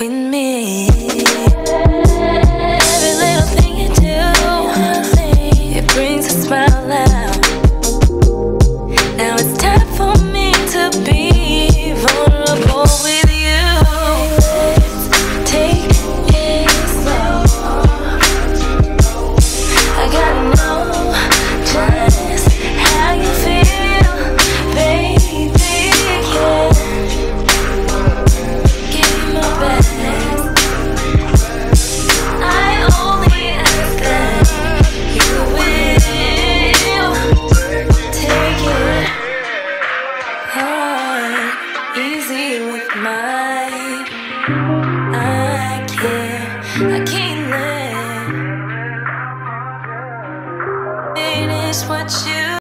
with me. Every little thing you do, it brings a smile with mine. I can't, I can't let finish what you.